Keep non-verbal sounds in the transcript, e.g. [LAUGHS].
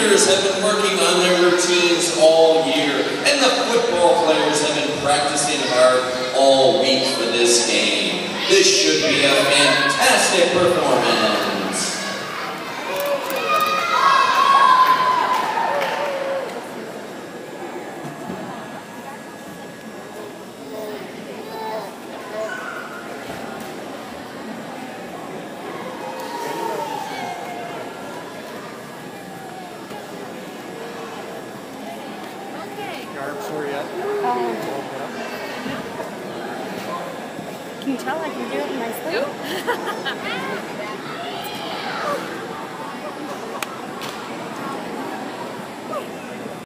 cheerleaders have been working on their routines all year, and the football players have been practicing hard all week for this game. This should be a fantastic performance. Um, can you tell I can do it in my sleep? [LAUGHS]